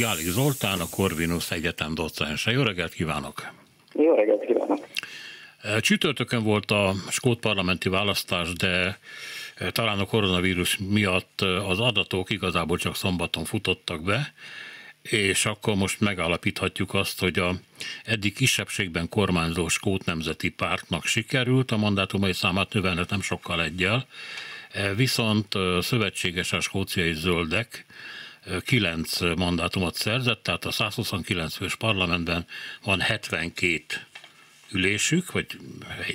Gálik Zoltán, a Corvinus Egyetem docense. Jó reggelt kívánok! Jó reggelt kívánok! Csütörtökön volt a skót parlamenti választás, de talán a koronavírus miatt az adatok igazából csak szombaton futottak be, és akkor most megállapíthatjuk azt, hogy a eddig kisebbségben kormányzó Skót Nemzeti Pártnak sikerült a mandátumai számát növelni nem sokkal egyel, viszont szövetséges a skóciai zöldek kilenc mandátumot szerzett, tehát a 129 fős parlamentben van 72 ülésük, vagy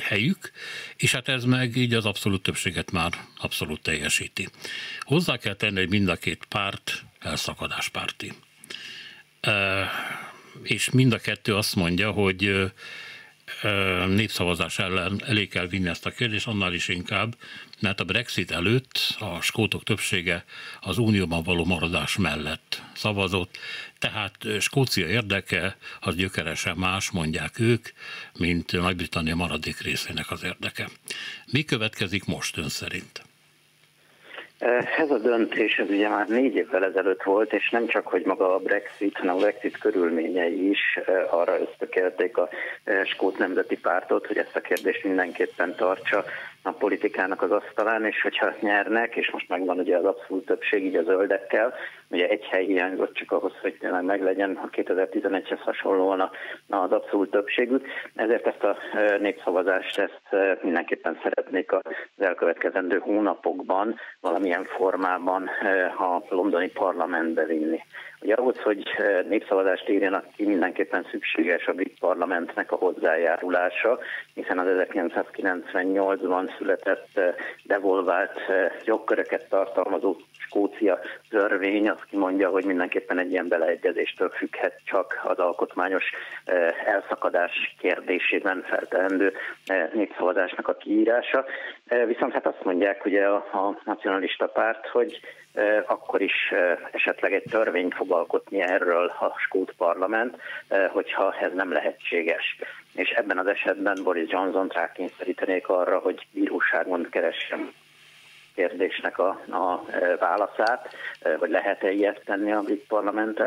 helyük, és hát ez meg így az abszolút többséget már abszolút teljesíti. Hozzá kell tenni, hogy mind a két párt elszakadáspárti. És mind a kettő azt mondja, hogy népszavazás ellen elé kell vinni ezt a kérdést, annál is inkább, mert a Brexit előtt a skótok többsége az unióban való maradás mellett szavazott, tehát Skócia érdeke az gyökeresen más, mondják ők, mint Nagy-Britannia maradék részének az érdeke. Mi következik most ön szerint? Ez a döntés, ez ugye már négy évvel ezelőtt volt, és nem csak, hogy maga a Brexit, hanem a Brexit körülményei is arra ösztökélték a Skót Nemzeti Pártot, hogy ezt a kérdést mindenképpen tartsa a politikának az asztalán, és hogyha nyernek, és most megvan ugye az abszolút többség így a zöldekkel, ugye egy hely hiányzott csak ahhoz, hogy tényleg meglegyen a 2011-hez hasonlóan az abszolút többségük, ezért ezt a népszavazást ezt mindenképpen szeretnék az elkövetkezendő hónapokban valamilyen formában a londoni parlamentbe vinni. Ugye ahhoz, hogy népszavazást írjanak ki, mindenképpen szükséges a brit parlamentnek a hozzájárulása, hiszen az 1998-ban született devolvált jogköröket tartalmazó Skócia törvény azt kimondja, hogy mindenképpen egy ilyen beleegyezéstől függhet csak az alkotmányos elszakadás kérdésében feltehendő népszavazásnak a kiírása. Viszont hát azt mondják ugye a, a nacionalista párt, hogy akkor is esetleg egy törvényt fog alkotni erről a skót parlament, hogyha ez nem lehetséges. És ebben az esetben Boris Johnson rákényszerítenék arra, hogy bíróságon keressen kérdésnek a, a válaszát, hogy lehet-e ilyet tenni a brit parlament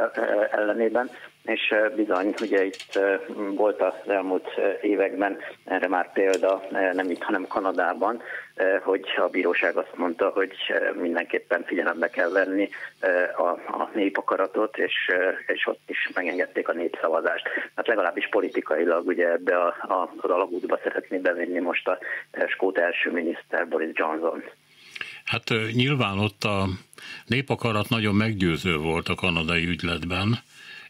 ellenében, és bizony, ugye itt volt az elmúlt években erre már példa, nem itt, hanem Kanadában, hogy a bíróság azt mondta, hogy mindenképpen figyelembe kell venni a, a népakaratot, és, és ott is megengedték a népszavazást. Hát legalábbis politikailag ugye ebbe a, a, az alagútba szeretné bevinni most a skót első miniszter Boris Johnson. Hát nyilván ott a népakarat nagyon meggyőző volt a kanadai ügyletben.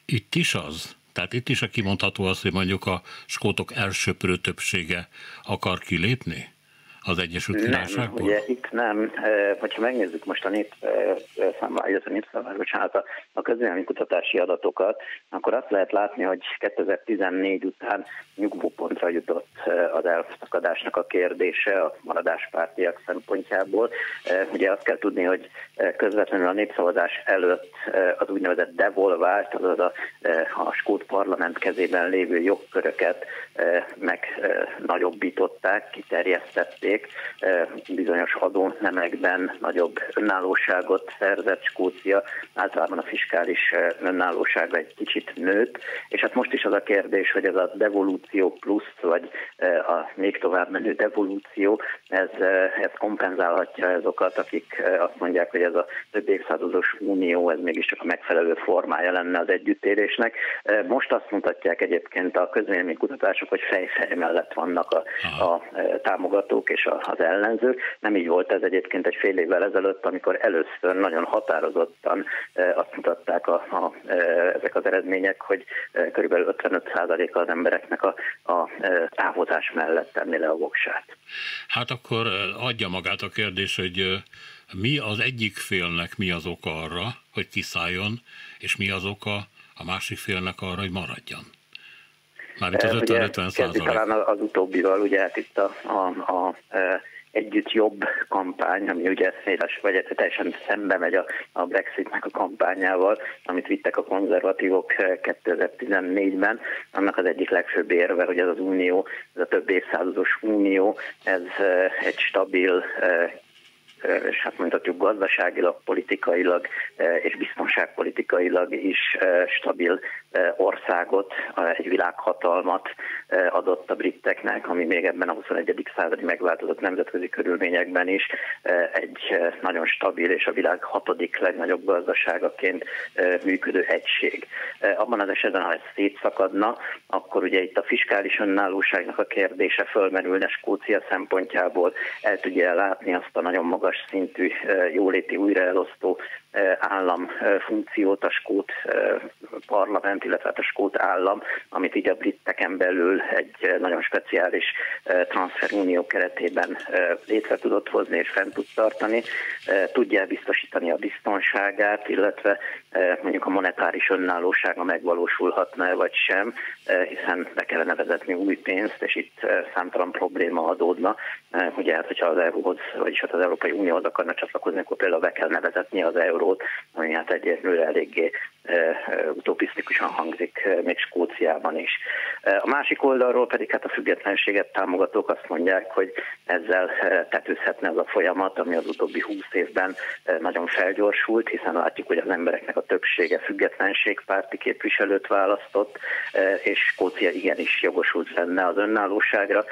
Itt is az? Tehát itt is a kimondható az, hogy mondjuk a skótok elsőprő többsége akar kilépni? Az Egyesült Királyságból? Nem, ugye itt nem. Hogyha megnézzük most a nép számlá, illetve népszámlás, bocsánat, a, a közvélemény kutatási adatokat, akkor azt lehet látni, hogy 2014 után nyugvópontra jutott az elszakadásnak a kérdése a maradáspártiak szempontjából. Ugye azt kell tudni, hogy közvetlenül a népszavazás előtt az úgynevezett devolvált, azaz a, a skót parlament kezében lévő jogköröket meg nagyobbították, kiterjesztették, mérték, bizonyos adónemekben nagyobb önállóságot szerzett Skócia, általában a fiskális önállóság egy kicsit nőtt, és hát most is az a kérdés, hogy ez a devolúció plusz, vagy a még tovább menő devolúció, ez, ez kompenzálhatja azokat, akik azt mondják, hogy ez a több évszázados unió, ez mégiscsak a megfelelő formája lenne az együttélésnek. Most azt mutatják egyébként a közvéleménykutatások, hogy fejfej mellett vannak a, a támogatók és az ellenzők. Nem így volt ez egyébként egy fél évvel ezelőtt, amikor először nagyon határozottan e, azt mutatták a, a, e, ezek az eredmények, hogy e, körülbelül 55%-a az embereknek a, a távozás mellett tenni le a voksát. Hát akkor adja magát a kérdés, hogy mi az egyik félnek mi az oka arra, hogy kiszálljon, és mi az oka a másik félnek arra, hogy maradjon? Mármint az 50-50 százalék. Talán az utóbbival, ugye hát itt a, a, a, a együtt jobb kampány, ami ugye széles, vagy teljesen szembe megy a, a Brexitnek a kampányával, amit vittek a konzervatívok 2014-ben. Annak az egyik legfőbb érve, hogy ez az unió, ez a több évszázados unió, ez egy stabil és hát mondhatjuk gazdaságilag, politikailag és biztonságpolitikailag is stabil országot, egy világhatalmat adott a briteknek, ami még ebben a 21. századi megváltozott nemzetközi körülményekben is egy nagyon stabil és a világ hatodik legnagyobb gazdaságaként működő egység. Abban az esetben, ha ez szétszakadna, akkor ugye itt a fiskális önállóságnak a kérdése fölmerülne Skócia szempontjából, el tudja látni azt a nagyon magas szintű jóléti újraelosztó állam funkciót a skót parlament, illetve hát a skót állam, amit így a britteken belül egy nagyon speciális transferunió keretében létre tudott hozni és fent tud tartani, tudja biztosítani a biztonságát, illetve mondjuk a monetáris önállósága megvalósulhatna vagy sem, hiszen be kellene vezetni új pénzt, és itt számtalan probléma adódna. Ugye hát, hogyha az EU-hoz, vagyis hát az Európai Unióhoz akarna csatlakozni, akkor például be kell nevezetni az eurót, ami hát egyértelműen eléggé utopisztikusan hangzik még Skóciában is. A másik oldalról pedig hát a függetlenséget támogatók azt mondják, hogy ezzel tetőzhetne az a folyamat, ami az utóbbi húsz évben nagyon felgyorsult, hiszen látjuk, hogy az embereknek a többsége függetlenségpárti képviselőt választott, és Skócia igenis jogosult lenne az önállóságra.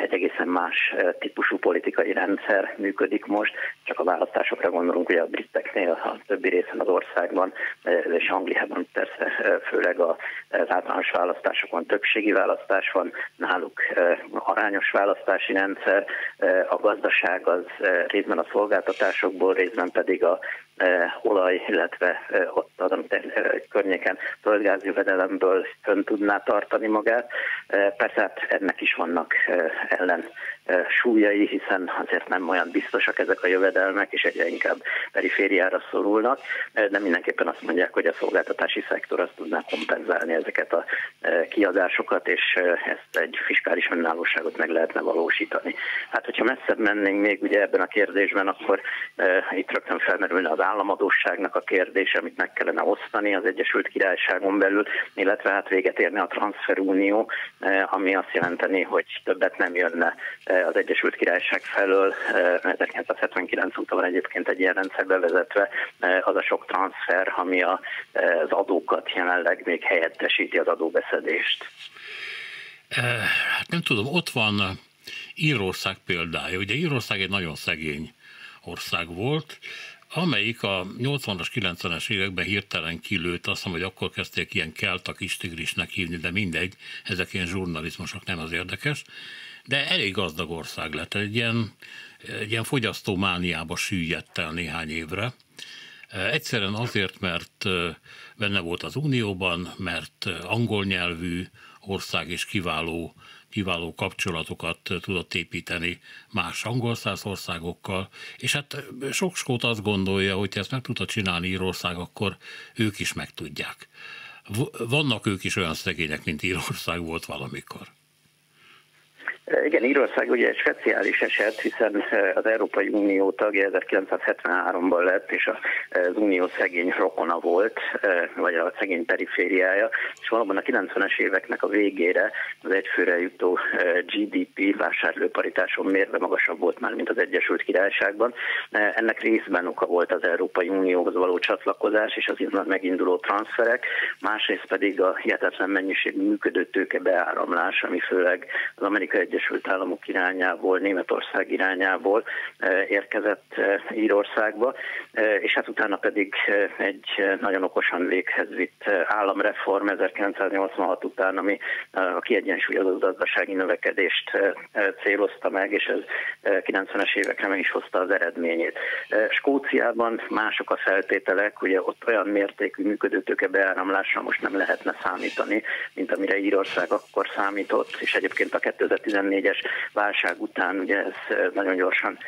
Egy egészen más típusú politikai rendszer működik most, csak a választásokra gondolunk, ugye a briteknél, a többi részen az országban és Angliában persze főleg az általános választásokon többségi választás van, náluk arányos választási rendszer, a gazdaság az részben a szolgáltatásokból, részben pedig a olaj, illetve ott az környéken földgázjövedelemből fönn tudná tartani magát. Persze hát ennek is vannak ellen súlyai, hiszen azért nem olyan biztosak ezek a jövedelmek, és egyre inkább perifériára szorulnak, de mindenképpen azt mondják, hogy a szolgáltatási szektor azt tudná kompenzálni ezeket a kiadásokat, és ezt egy fiskális önállóságot meg lehetne valósítani. Hát, hogyha messzebb mennénk még ugye ebben a kérdésben, akkor itt rögtön felmerülne az államadóságnak a kérdése, amit meg kellene osztani az Egyesült Királyságon belül, illetve hát véget érni a transferunió, ami azt jelenteni, hogy többet nem jönne az Egyesült Királyság felől 1979 óta van egyébként egy ilyen rendszer bevezetve, az a sok transfer, ami az adókat jelenleg még helyettesíti az adóbeszedést. Hát nem tudom, ott van Írország példája. Ugye Írország egy nagyon szegény ország volt, amelyik a 80-as, 90-es években hirtelen kilőtt, azt mondom, hogy akkor kezdték ilyen keltak istigrisnek hívni, de mindegy, ezek ilyen zsurnalizmusok, nem az érdekes, de elég gazdag ország lett, egy ilyen, egy ilyen fogyasztómániába süllyedt el néhány évre. Egyszerűen azért, mert benne volt az Unióban, mert angol nyelvű ország és kiváló kiváló kapcsolatokat tudott építeni más angol országokkal, és hát sok skót azt gondolja, hogy ezt meg tudta csinálni Írország, akkor ők is meg tudják. Vannak ők is olyan szegények, mint Írország volt valamikor. Igen, Írország ugye egy speciális eset, hiszen az Európai Unió tagja 1973-ban lett, és az Unió szegény rokona volt, vagy a szegény perifériája, és valóban a 90-es éveknek a végére az egyfőre jutó GDP vásárlóparitáson mérve magasabb volt már, mint az Egyesült Királyságban. Ennek részben oka volt az Európai Unióhoz való csatlakozás és az innen meginduló transferek, másrészt pedig a hihetetlen mennyiség működő tőke beáramlás, ami főleg az Amerikai Egyesült Államok irányából, Németország irányából eh, érkezett eh, Írországba, eh, és hát utána pedig egy nagyon okosan véghez vitt államreform 1986 után, ami a kiegyensúlyozott gazdasági növekedést célozta meg, és ez 90-es évekre meg is hozta az eredményét. Skóciában mások a feltételek, ugye ott olyan mértékű működőtőke beáramlásra most nem lehetne számítani, mint amire Írország akkor számított, és egyébként a 2014 2014-es válság után ugye ez nagyon gyorsan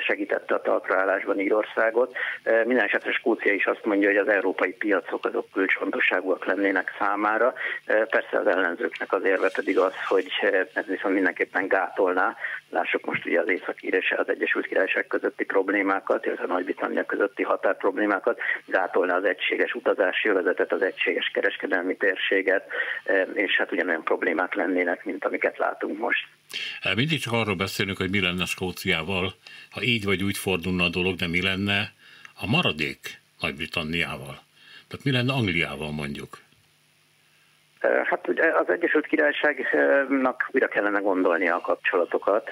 segítette a talpraállásban Írországot. Minden esetre Skócia is azt mondja, hogy az európai piacok azok kulcsfontosságúak lennének számára. Persze az ellenzőknek az érve pedig az, hogy ez viszont mindenképpen gátolná, lássuk most ugye az Észak-Ír és az Egyesült Királyság közötti problémákat, illetve Nagy-Britannia közötti határproblémákat, gátolná az egységes utazási övezetet, az egységes kereskedelmi térséget, és hát ugyanolyan problémák lennének, mint amiket látunk most. Mindig csak arról beszélünk, hogy mi lenne Skóciával, ha így vagy úgy fordulna a dolog, de mi lenne a maradék Nagy-Britanniával? Tehát mi lenne Angliával mondjuk? Hát ugye az Egyesült Királyságnak újra kellene gondolnia a kapcsolatokat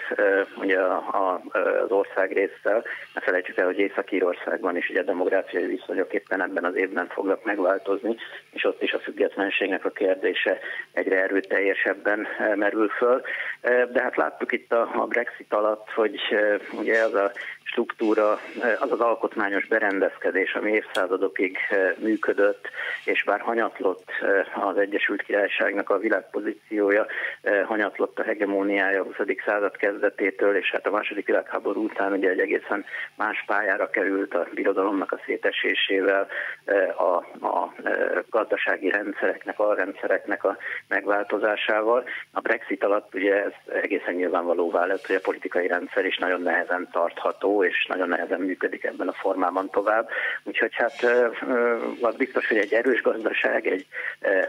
ugye az ország résszel. Ne felejtsük el, hogy Észak-Írországban is ugye demográfiai viszonyok éppen ebben az évben fognak megváltozni, és ott is a függetlenségnek a kérdése egyre erőteljesebben merül föl. De hát láttuk itt a Brexit alatt, hogy ugye az a struktúra, az az alkotmányos berendezkedés, ami évszázadokig működött, és bár hanyatlott az Egyesült Királyságnak a világpozíciója, hanyatlott a hegemóniája a 20. század kezdetétől, és hát a második világháború után ugye egy egészen más pályára került a birodalomnak a szétesésével, a, a gazdasági rendszereknek, a rendszereknek a megváltozásával. A Brexit alatt ugye ez egészen nyilvánvalóvá lett, hogy a politikai rendszer is nagyon nehezen tartható, és nagyon nehezen működik ebben a formában tovább. Úgyhogy hát az biztos, hogy egy erős gazdaság, egy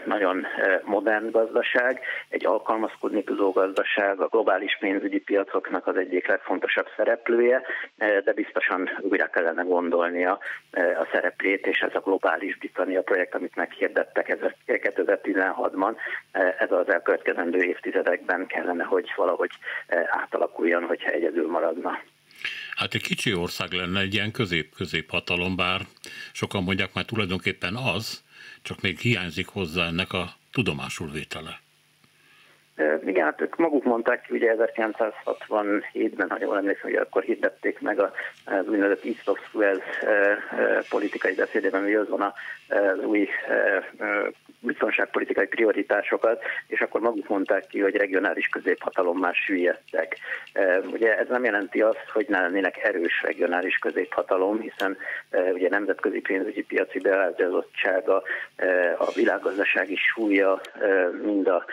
nagyon modern gazdaság, egy alkalmazkodni tudó gazdaság, a globális pénzügyi piacoknak az egyik legfontosabb szereplője, de biztosan újra kellene gondolnia a szereplét, és ez a globális Britannia projekt, amit meghirdettek 2016-ban, ez az elkövetkezendő évtizedekben kellene, hogy valahogy átalakuljon, hogyha egyedül maradna. Hát egy kicsi ország lenne egy ilyen közép-közép hatalom, bár sokan mondják már tulajdonképpen az, csak még hiányzik hozzá ennek a tudomásul vétele. Igen, hát ők maguk mondták ki, ugye 1967-ben, ha jól emlékszem, hogy akkor hirdették meg az úgynevezett East of Suez politikai beszédében, hogy az van az új biztonságpolitikai prioritásokat, és akkor maguk mondták ki, hogy regionális középhatalom már süllyedtek. Ugye ez nem jelenti azt, hogy ne lennének erős regionális középhatalom, hiszen ugye nemzetközi pénzügyi piaci beállítottsága, a világgazdasági súlya, mind a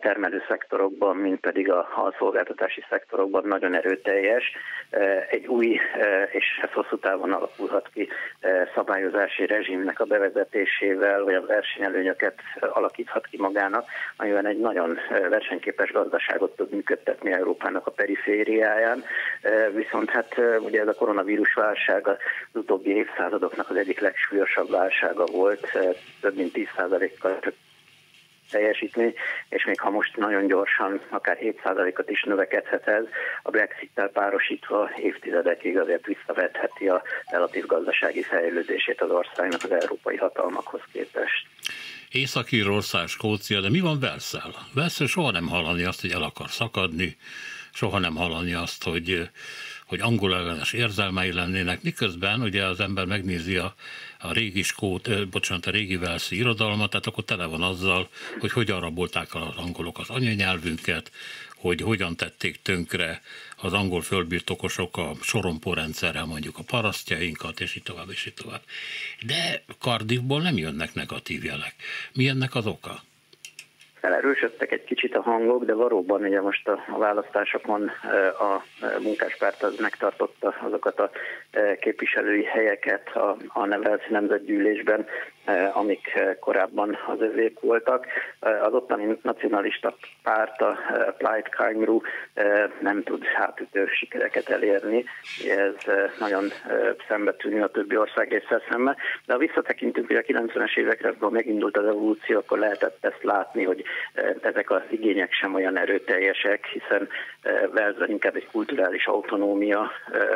termelő szektorokban, mint pedig a, a szolgáltatási szektorokban nagyon erőteljes. Egy új és ez hosszú távon alakulhat ki szabályozási rezsimnek a bevezetésével, vagy a versenyelőnyöket alakíthat ki magának, amivel egy nagyon versenyképes gazdaságot tud működtetni Európának a perifériáján. Viszont hát ugye ez a koronavírus válság az utóbbi évszázadoknak az egyik legsúlyosabb válsága volt, több mint 10%-kal teljesítmény, és még ha most nagyon gyorsan, akár 7%-ot is növekedhet ez, a Brexit-tel párosítva évtizedekig azért visszavetheti a relatív gazdasági fejlődését az országnak az európai hatalmakhoz képest. Észak-Írország, Skócia, de mi van Velszel? Velszel soha nem hallani azt, hogy el akar szakadni, soha nem hallani azt, hogy, hogy angol ellenes érzelmei lennének, miközben ugye az ember megnézi a a régi skót, bocsánat, a régi velszi irodalmat, tehát akkor tele van azzal, hogy hogyan rabolták el az angolok az anyanyelvünket, hogy hogyan tették tönkre az angol földbirtokosok a sorompó rendszerrel mondjuk a parasztjainkat, és így tovább, és így tovább. De Cardiffból nem jönnek negatív jelek. Mi ennek az oka? Felerősödtek egy kicsit a hangok, de valóban ugye most a, választásokon a munkáspárt az megtartotta azokat a képviselői helyeket a, a Nevelsz Nemzetgyűlésben, amik korábban az övék voltak. Az ottani nacionalista párt, a Plaid Cymru nem tud hátütő sikereket elérni. Ez nagyon szembetűnő a többi ország része szemben. De ha visszatekintünk, hogy a 90-es évekre, amikor megindult az evolúció, akkor lehetett ezt látni, hogy ezek az igények sem olyan erőteljesek, hiszen Velzben inkább egy kulturális autonómia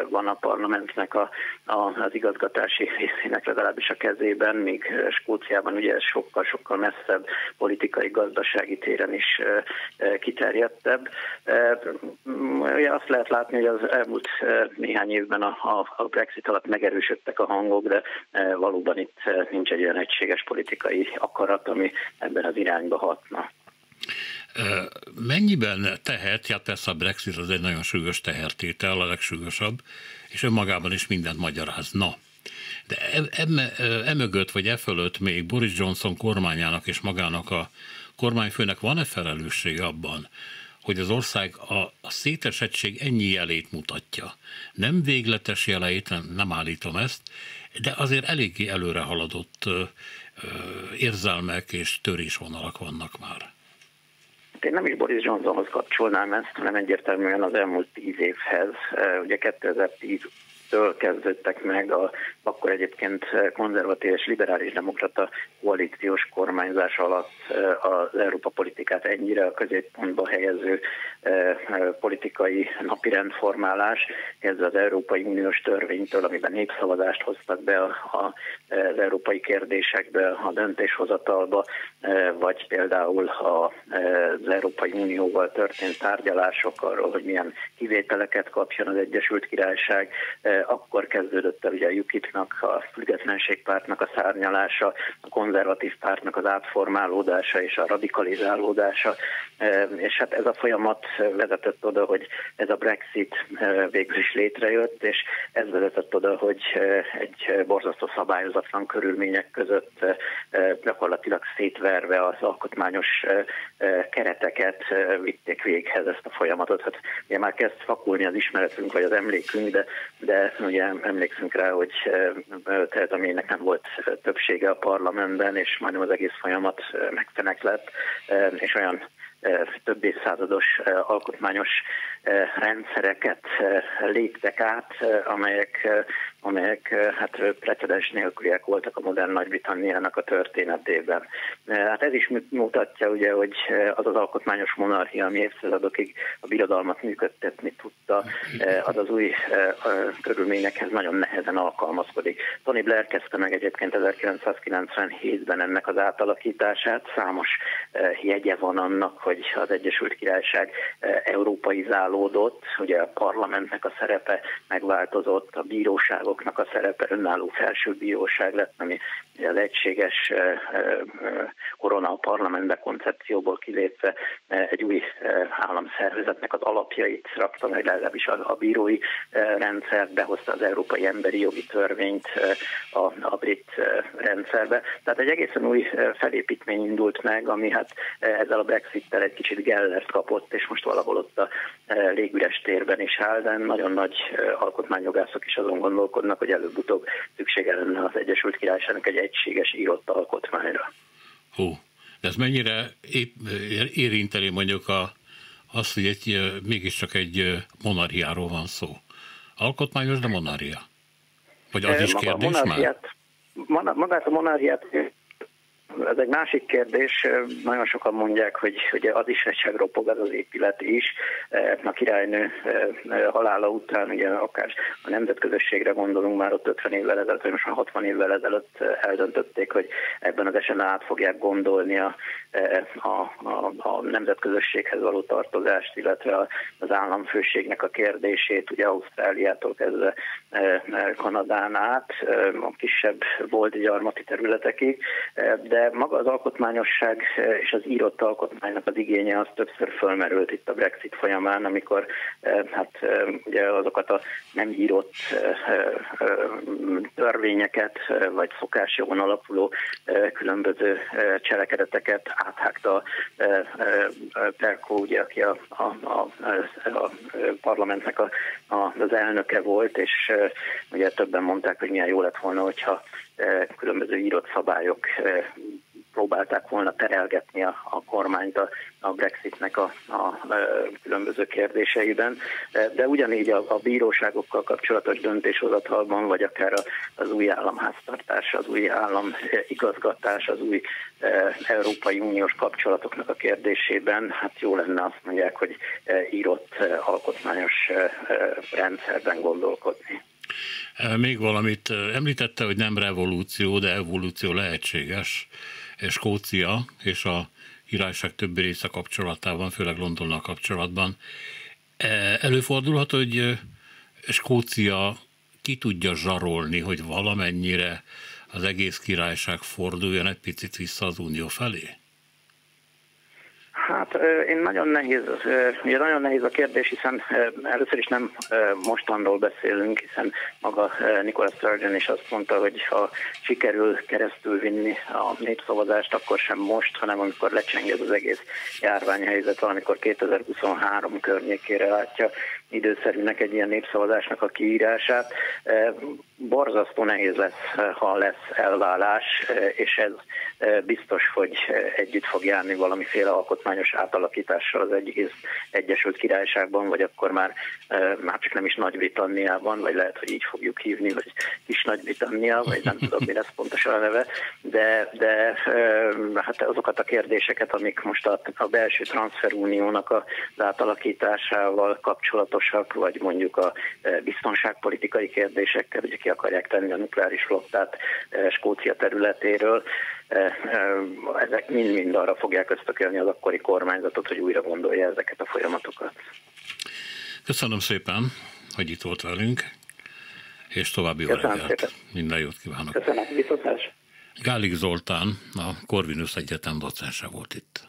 van a parlamentnek a, a, az igazgatási részének legalábbis a kezében, míg Skóciában ugye ez sokkal-sokkal messzebb politikai, gazdasági téren is kiterjedtebb. Ugye azt lehet látni, hogy az elmúlt néhány évben a, Brexit alatt megerősödtek a hangok, de valóban itt nincs egy olyan egységes politikai akarat, ami ebben az irányba hatna. Mennyiben tehet, hát persze a Brexit az egy nagyon súlyos tehertétel, a legsúlyosabb, és önmagában is mindent magyarázna. De emögött, e, e vagy e fölött még Boris Johnson kormányának és magának a kormányfőnek van-e felelősség abban, hogy az ország a, a szétesettség ennyi jelét mutatja. Nem végletes jeleit, nem, nem állítom ezt, de azért eléggé előre haladott ö, ö, érzelmek és törésvonalak vannak már. Én nem is Boris Johnsonhoz kapcsolnám ezt, hanem egyértelműen az elmúlt tíz évhez. Ugye 2010 től kezdődtek meg a akkor egyébként konzervatív és liberális demokrata koalíciós kormányzás alatt eh, az Európa politikát ennyire a középpontba helyező eh, politikai napirendformálás, ez az Európai Uniós törvénytől, amiben népszavazást hoztak be az európai kérdésekbe, a döntéshozatalba, eh, vagy például az Európai Unióval történt tárgyalások arról, hogy milyen kivételeket kapjon az Egyesült Királyság, akkor kezdődött el ugye a UKIP-nak, a függetlenségpártnak a szárnyalása, a konzervatív pártnak az átformálódása és a radikalizálódása, e, és hát ez a folyamat vezetett oda, hogy ez a Brexit e, végül is létrejött, és ez vezetett oda, hogy e, egy borzasztó szabályozatlan körülmények között gyakorlatilag szétverve az alkotmányos kereteket vitték véghez ezt a folyamatot. Hát ugye már kezd fakulni az ismeretünk vagy az emlékünk, de, de ugye emlékszünk rá, hogy Theresa Maynek nem volt többsége a parlamentben, és majdnem az egész folyamat megfenek lett, és olyan több évszázados alkotmányos rendszereket léptek át, amelyek, amelyek hát precedens nélküliek voltak a modern Nagy-Britanniának a történetében. Hát ez is mutatja, ugye, hogy az az alkotmányos monarchia, ami évszázadokig a birodalmat működtetni tudta, az az új körülményekhez nagyon nehezen alkalmazkodik. Tony Blair kezdte meg egyébként 1997-ben ennek az átalakítását. Számos jegye van annak, hogy az Egyesült Királyság európaizáló formálódott, ugye a parlamentnek a szerepe megváltozott, a bíróságoknak a szerepe önálló felső bíróság lett, ami az egységes korona a parlamentbe koncepcióból kilépve egy új államszervezetnek az alapjait rakta meg legalábbis a, bírói rendszer, behozta az Európai Emberi Jogi Törvényt a, a brit rendszerbe. Tehát egy egészen új felépítmény indult meg, ami hát ezzel a Brexit-tel egy kicsit gellert kapott, és most valahol ott a légüres térben is áll, de nagyon nagy alkotmányjogászok is azon gondolkodnak, hogy előbb-utóbb szüksége lenne az Egyesült Királyságnak egy egységes írott alkotmányra. Hú, de ez mennyire érinteni mondjuk a, azt, hogy egy, mégiscsak egy monarchiáról van szó. Alkotmányos, de monarchia? Vagy az is kérdés már? Magát a monarchiát ez egy másik kérdés. Nagyon sokan mondják, hogy, hogy az is ropog az az épület is. A királynő halála után, ugye akár a nemzetközösségre gondolunk, már ott 50 évvel ezelőtt, vagy most már 60 évvel ezelőtt eldöntötték, hogy ebben az esetben át fogják gondolni a, a, a, a nemzetközösséghez való tartozást, illetve az államfőségnek a kérdését, ugye Ausztráliától kezdve Kanadán át, a kisebb volt gyarmati területekig, de maga az alkotmányosság és az írott alkotmánynak az igénye az többször fölmerült itt a Brexit folyamán, amikor eh, hát eh, ugye azokat a nem írott eh, törvényeket, vagy szokásjogon alapuló különböző cselekedeteket áthágta Perko, ugye, aki a, a, a, a parlamentnek a, a, az elnöke volt, és ugye többen mondták, hogy milyen jó lett volna, hogyha különböző írott szabályok próbálták volna terelgetni a, a kormányt a, a Brexitnek a, a, a különböző kérdéseiben, de ugyanígy a, a bíróságokkal kapcsolatos döntéshozatalban, vagy akár az új államháztartás, az új állam igazgatás, az új e, Európai Uniós kapcsolatoknak a kérdésében, hát jó lenne azt mondják, hogy írott alkotmányos rendszerben gondolkodni. Még valamit említette, hogy nem revolúció, de evolúció lehetséges. Skócia és a királyság többi része kapcsolatában, főleg Londonnal kapcsolatban. Előfordulhat, hogy Skócia ki tudja zsarolni, hogy valamennyire az egész királyság forduljon egy picit vissza az unió felé? Hát én nagyon nehéz, ugye nagyon nehéz a kérdés, hiszen először is nem mostanról beszélünk, hiszen maga Nicola Sturgeon is azt mondta, hogy ha sikerül keresztül vinni a népszavazást, akkor sem most, hanem amikor lecsenged az egész járványhelyzet, valamikor 2023 környékére látja időszerűnek egy ilyen népszavazásnak a kiírását. Borzasztó nehéz lesz, ha lesz elvállás, és ez biztos, hogy együtt fog járni valamiféle alkotmányos átalakítással az egész Egyesült Királyságban, vagy akkor már, már csak nem is Nagy-Britanniában, vagy lehet, hogy így fogjuk hívni, vagy kis Nagy-Britannia, vagy nem tudom, mi lesz pontosan a neve, de, de hát azokat a kérdéseket, amik most a, a belső transferuniónak az átalakításával kapcsolatosak, vagy mondjuk a biztonságpolitikai kérdésekkel, ugye ki akarják tenni a nukleáris flottát Skócia területéről, ezek mind-mind arra fogják ösztökélni az akkori kormányzatot, hogy újra gondolja ezeket a folyamatokat. Köszönöm szépen, hogy itt volt velünk, és további jó reggelt. Minden jót kívánok. Köszönöm, viszontlátásra. Gálik Zoltán, a Corvinus Egyetem docense volt itt.